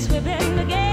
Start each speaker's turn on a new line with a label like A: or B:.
A: swimming again.